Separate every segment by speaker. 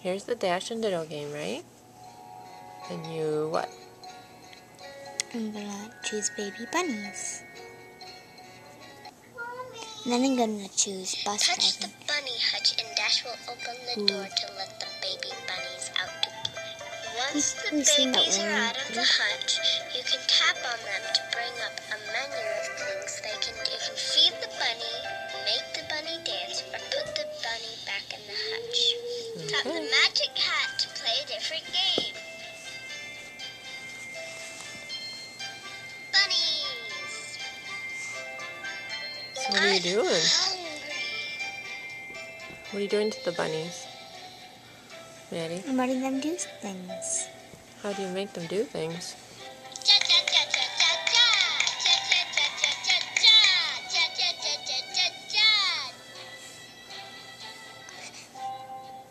Speaker 1: Here's the dash and Ditto game, right? And you what?
Speaker 2: I'm gonna choose baby bunnies. And then I'm gonna choose bus
Speaker 3: Touch the bunny hutch and Dash will open the door to let the baby bunnies out to play. Once the
Speaker 2: We've seen that
Speaker 3: babies are out of the hutch, Tap the magic hat to play a different game. Bunnies!
Speaker 1: So what are you doing?
Speaker 3: Hungry.
Speaker 1: What are you doing to the bunnies? Maddie,
Speaker 2: I'm letting them do things.
Speaker 1: how do you make them do things?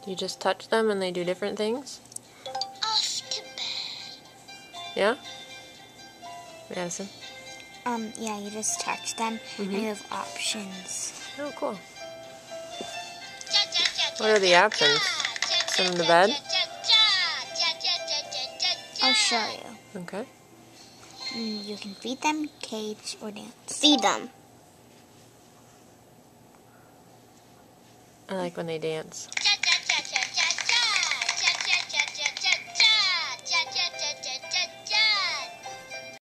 Speaker 1: You just touch them and they do different things?
Speaker 3: Off to bed.
Speaker 1: Yeah? Madison?
Speaker 2: Um, yeah, you just touch them and
Speaker 1: Mhm.
Speaker 2: you have options.
Speaker 1: Oh, cool. What are the options? Send them to bed?
Speaker 2: I'll show you.
Speaker 1: Okay.
Speaker 2: Mm, you can feed them, cage, or dance. Feed them.
Speaker 1: I like when they dance.